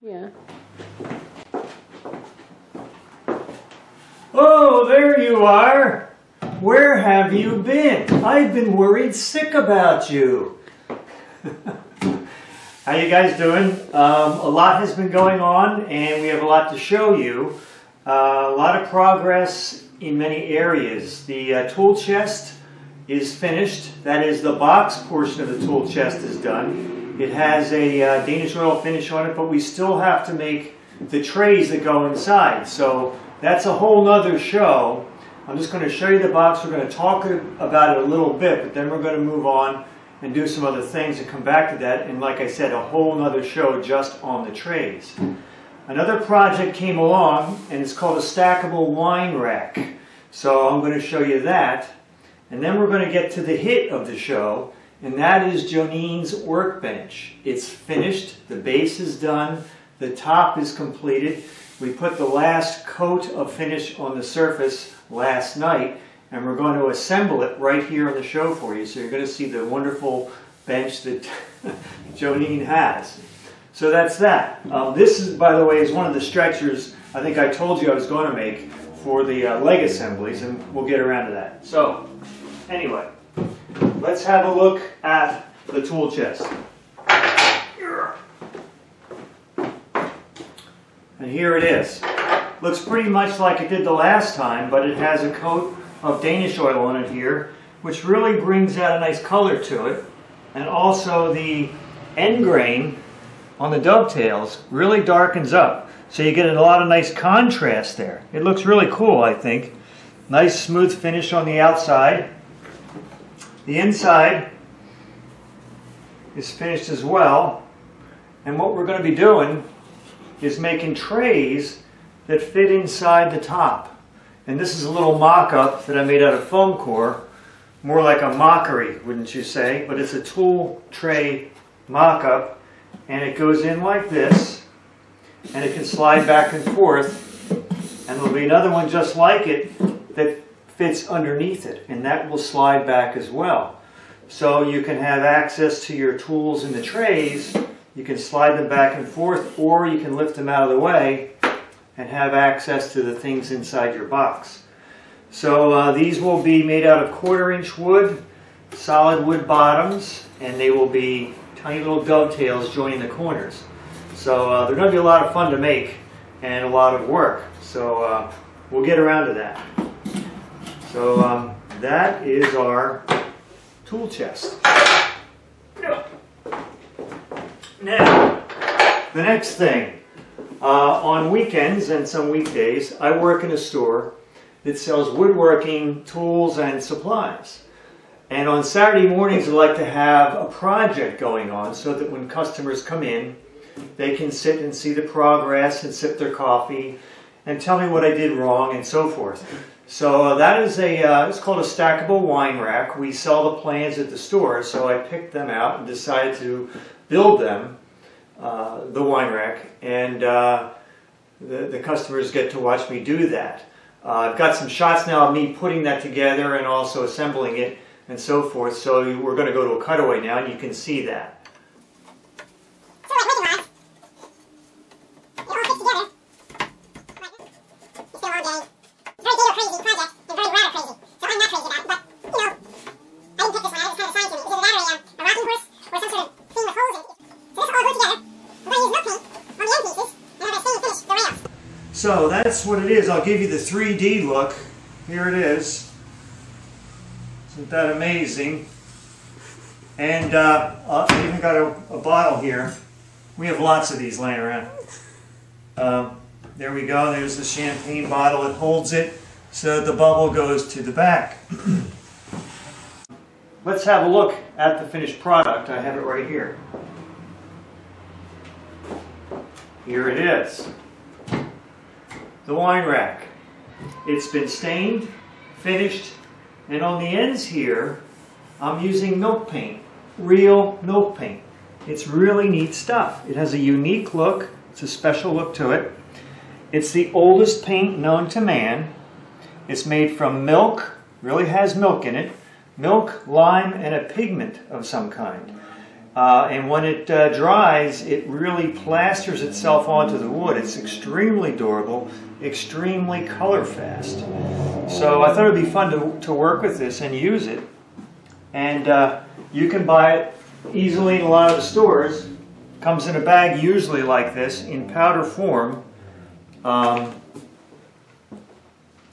Yeah. Oh, there you are. Where have you been? I've been worried sick about you. How you guys doing? Um, a lot has been going on and we have a lot to show you. Uh, a lot of progress in many areas. The uh, tool chest is finished. That is the box portion of the tool chest is done. It has a uh, Danish oil finish on it, but we still have to make the trays that go inside. So that's a whole nother show. I'm just going to show you the box. We're going to talk about it a little bit, but then we're going to move on and do some other things and come back to that. And like I said, a whole nother show just on the trays. Another project came along, and it's called a stackable wine rack. So I'm going to show you that. And then we're going to get to the hit of the show, and that is Jonine's workbench. It's finished, the base is done, the top is completed. We put the last coat of finish on the surface last night, and we're going to assemble it right here on the show for you. So you're going to see the wonderful bench that Jonine has. So that's that. Um, this, is, by the way, is one of the stretchers I think I told you I was going to make for the uh, leg assemblies, and we'll get around to that. So, anyway. Let's have a look at the tool chest. And here it is. Looks pretty much like it did the last time, but it has a coat of Danish oil on it here, which really brings out a nice color to it. And also the end grain on the dovetails really darkens up. So you get a lot of nice contrast there. It looks really cool, I think. Nice smooth finish on the outside. The inside is finished as well. And what we're going to be doing is making trays that fit inside the top. And this is a little mock-up that I made out of foam core. More like a mockery, wouldn't you say? But it's a tool tray mock-up. And it goes in like this. And it can slide back and forth. And there'll be another one just like it that fits underneath it, and that will slide back as well. So you can have access to your tools in the trays, you can slide them back and forth, or you can lift them out of the way and have access to the things inside your box. So uh, these will be made out of quarter inch wood, solid wood bottoms, and they will be tiny little dovetails joining the corners. So uh, they're going to be a lot of fun to make and a lot of work. So uh, we'll get around to that. So um, that is our tool chest. Now, the next thing. Uh, on weekends and some weekdays, I work in a store that sells woodworking tools and supplies. And on Saturday mornings, I like to have a project going on so that when customers come in, they can sit and see the progress and sip their coffee and tell me what I did wrong and so forth. So uh, that is a, uh, it's called a stackable wine rack. We sell the plans at the store, so I picked them out and decided to build them, uh, the wine rack, and uh, the, the customers get to watch me do that. Uh, I've got some shots now of me putting that together and also assembling it and so forth, so we're going to go to a cutaway now and you can see that. So that's what it is. I'll give you the 3D look. Here it is. Isn't that amazing? And uh, I even got a, a, bottle here. We have lots of these laying around. Um, there we go. There's the champagne bottle. It holds it so the bubble goes to the back. Let's have a look at the finished product. I have it right here. Here it is the wine rack. It's been stained, finished, and on the ends here, I'm using milk paint, real milk paint. It's really neat stuff. It has a unique look. It's a special look to it. It's the oldest paint known to man. It's made from milk, really has milk in it, milk, lime, and a pigment of some kind. Uh, and when it uh, dries, it really plasters itself onto the wood. It's extremely durable, extremely color fast. So I thought it would be fun to, to work with this and use it. And uh, you can buy it easily in a lot of the stores. Comes in a bag usually like this in powder form. Um,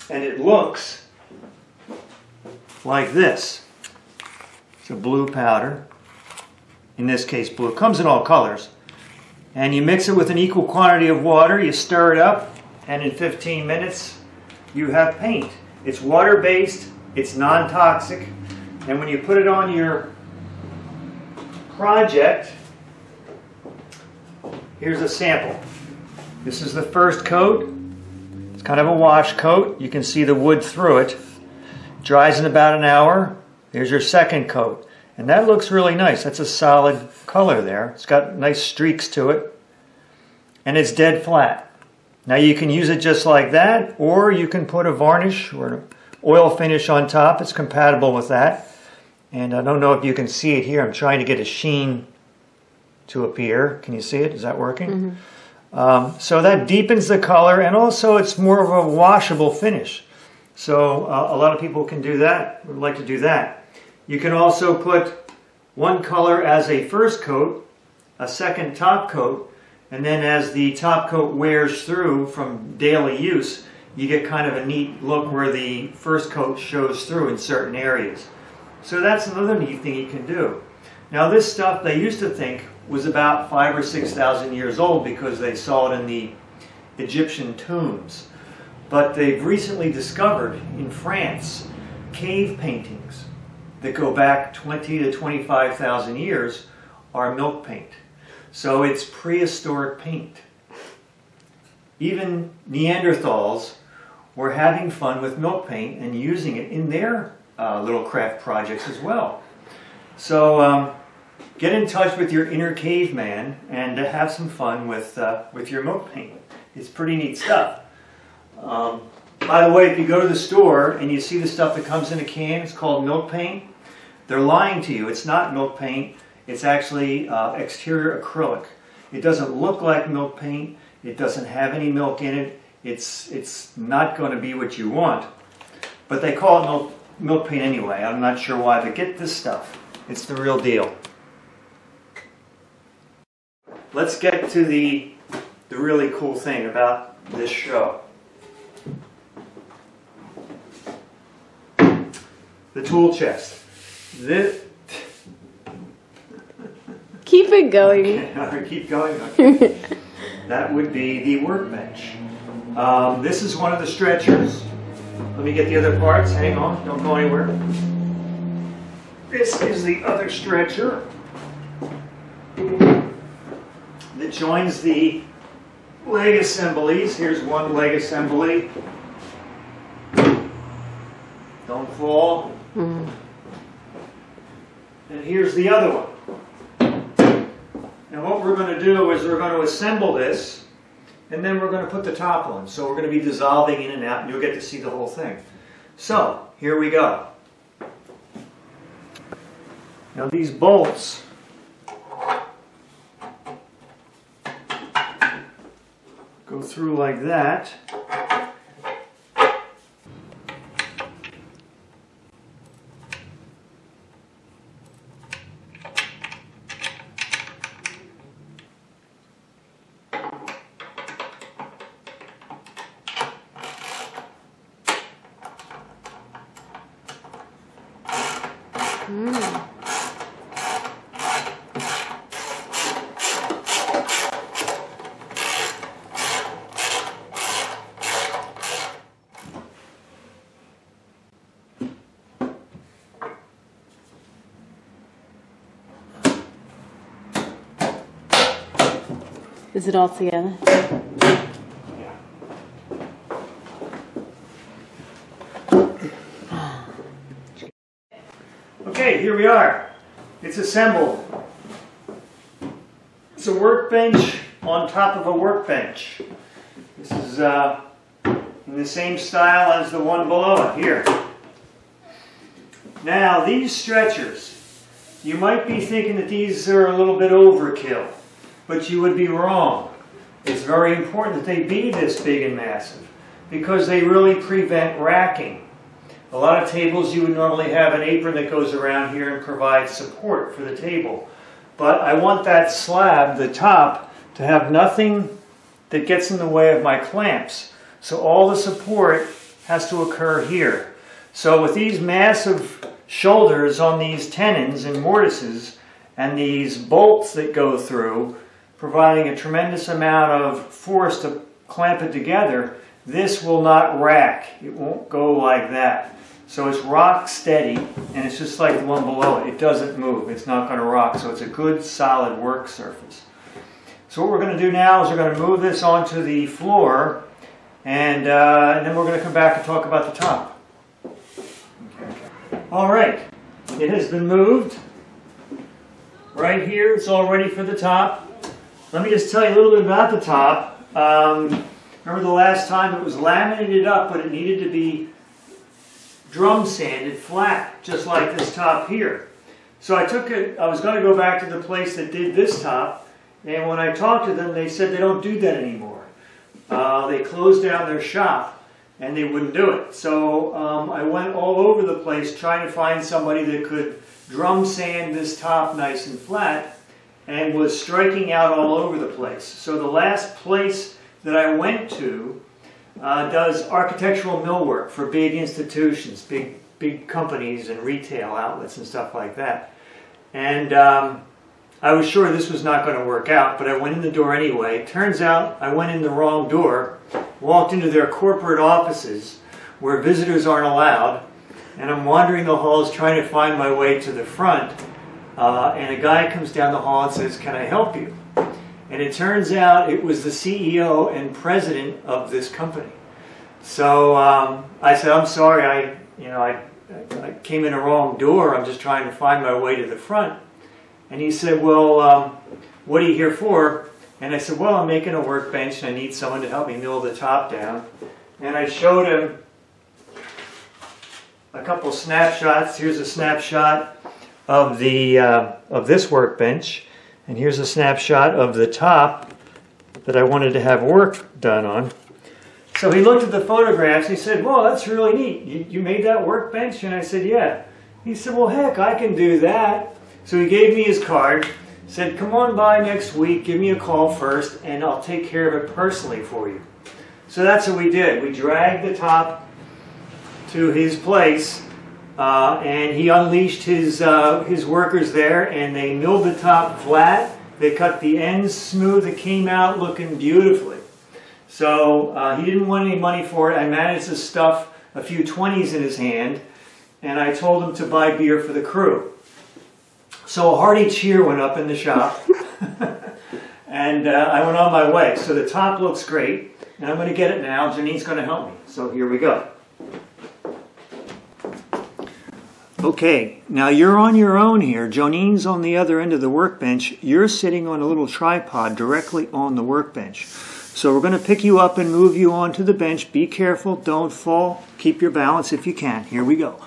and it looks like this. It's a blue powder. In this case, blue. It comes in all colors. And you mix it with an equal quantity of water, you stir it up, and in 15 minutes, you have paint. It's water-based, it's non-toxic, and when you put it on your project, here's a sample. This is the first coat. It's kind of a wash coat. You can see the wood through it. Dries in about an hour. Here's your second coat. And that looks really nice. That's a solid color there. It's got nice streaks to it. And it's dead flat. Now you can use it just like that, or you can put a varnish or an oil finish on top. It's compatible with that. And I don't know if you can see it here. I'm trying to get a sheen to appear. Can you see it? Is that working? Mm -hmm. um, so that deepens the color, and also it's more of a washable finish. So uh, a lot of people can do that, would like to do that. You can also put one color as a first coat, a second top coat, and then as the top coat wears through from daily use, you get kind of a neat look where the first coat shows through in certain areas. So that's another neat thing you can do. Now this stuff they used to think was about five or six thousand years old because they saw it in the Egyptian tombs. But they've recently discovered in France cave paintings that go back 20 to 25,000 years are milk paint. So it's prehistoric paint. Even Neanderthals were having fun with milk paint and using it in their uh, little craft projects as well. So um, get in touch with your inner caveman and uh, have some fun with, uh, with your milk paint. It's pretty neat stuff. Um, by the way, if you go to the store and you see the stuff that comes in a can, it's called milk paint. They're lying to you. It's not milk paint. It's actually uh, exterior acrylic. It doesn't look like milk paint. It doesn't have any milk in it. It's, it's not going to be what you want. But they call it milk, milk paint anyway. I'm not sure why, but get this stuff. It's the real deal. Let's get to the, the really cool thing about this show. The tool chest. This, Keep it going. Okay, keep going. Okay. that would be the workbench. Um, this is one of the stretchers. Let me get the other parts. Hang on, don't go anywhere. This is the other stretcher that joins the leg assemblies. Here's one leg assembly. Don't fall. Mm. And here's the other one. And what we're going to do is we're going to assemble this and then we're going to put the top on. So we're going to be dissolving in and out and you'll get to see the whole thing. So here we go. Now these bolts go through like that. Is it all together? Okay, here we are. It's assembled. It's a workbench on top of a workbench. This is uh, in the same style as the one below it here. Now, these stretchers, You might be thinking that these are a little bit overkill, but you would be wrong. It's very important that they be this big and massive because they really prevent racking. A lot of tables you would normally have an apron that goes around here and provides support for the table. But I want that slab, the top, to have nothing that gets in the way of my clamps. So all the support has to occur here. So with these massive shoulders on these tenons and mortises and these bolts that go through, providing a tremendous amount of force to clamp it together, this will not rack. It won't go like that. So it's rock steady, and it's just like the one below it. It doesn't move. It's not going to rock. So it's a good, solid work surface. So what we're going to do now is we're going to move this onto the floor, and, uh, and then we're going to come back and talk about the top. All right, it has been moved. Right here, it's all ready for the top. Let me just tell you a little bit about the top. Um, remember the last time it was laminated up, but it needed to be drum sanded flat, just like this top here. So I took it, I was going to go back to the place that did this top, and when I talked to them, they said they don't do that anymore. Uh, they closed down their shop and they wouldn't do it. So um, I went all over the place trying to find somebody that could drum sand this top nice and flat and was striking out all over the place. So the last place that I went to uh, does architectural millwork for big institutions, big big companies and retail outlets and stuff like that. And um, I was sure this was not going to work out, but I went in the door anyway. Turns out I went in the wrong door, walked into their corporate offices where visitors aren't allowed, and I'm wandering the halls trying to find my way to the front. Uh, and a guy comes down the hall and says, Can I help you? And it turns out it was the CEO and president of this company. So um, I said, I'm sorry, I, you know, I, I came in the wrong door. I'm just trying to find my way to the front. And he said, Well, um, what are you here for? And I said, Well, I'm making a workbench and I need someone to help me mill the top down. And I showed him a couple snapshots. Here's a snapshot of the uh, of this workbench, and here's a snapshot of the top that I wanted to have work done on. So he looked at the photographs. He said, "Well, that's really neat. You, you made that workbench?" And I said, "Yeah." He said, "Well, heck, I can do that." So he gave me his card. Said, "Come on by next week. Give me a call first, and I'll take care of it personally for you." So that's what we did. We dragged the top to his place, uh, and he unleashed his uh, his workers there, and they milled the top flat. They cut the ends smooth. It came out looking beautifully. So uh, he didn't want any money for it. I managed to stuff a few 20s in his hand, and I told him to buy beer for the crew. So a hearty cheer went up in the shop, and uh, I went on my way. So the top looks great, and I'm going to get it now. Jonine's going to help me. So here we go. Okay, now you're on your own here. Jonine's on the other end of the workbench. You're sitting on a little tripod directly on the workbench. So we're going to pick you up and move you onto the bench. Be careful, don't fall. Keep your balance if you can. Here we go.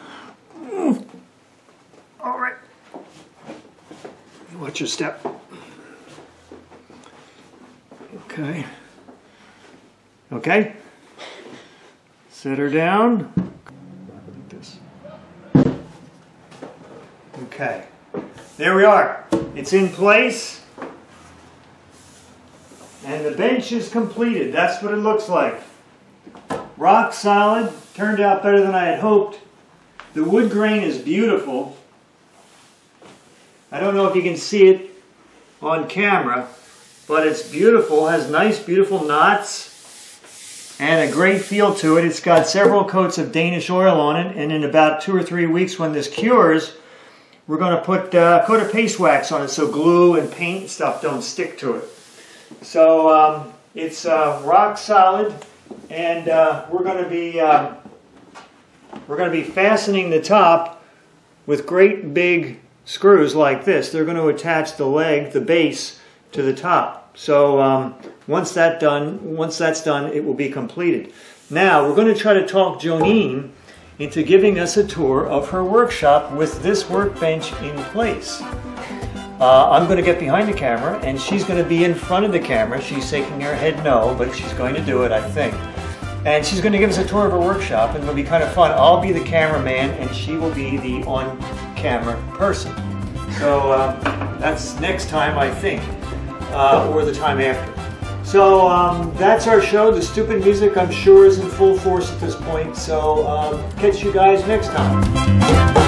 All right. Watch your step. Okay. Okay. Set her down. Like this. Okay. There we are. It's in place. And the bench is completed. That's what it looks like. Rock solid. Turned out better than I had hoped. The wood grain is beautiful. I don't know if you can see it on camera, but it's beautiful. Has nice, beautiful knots and a great feel to it. It's got several coats of Danish oil on it, and in about two or three weeks when this cures, we're going to put uh, a coat of paste wax on it so glue and paint and stuff don't stick to it. So um, it's uh, rock solid, and uh, we're going to be um, we're going to be fastening the top with great big screws like this. They're going to attach the leg, the base, to the top. So um, once that done, once that's done, it will be completed. Now we're going to try to talk Jonine into giving us a tour of her workshop with this workbench in place. Uh, I'm going to get behind the camera and she's going to be in front of the camera. She's shaking her head no, but she's going to do it, I think. And she's going to give us a tour of her workshop and it'll be kind of fun. I'll be the cameraman and she will be the on camera person. So uh, that's next time, I think, uh, or the time after. So um, that's our show. The stupid music, I'm sure, is in full force at this point. So um, catch you guys next time.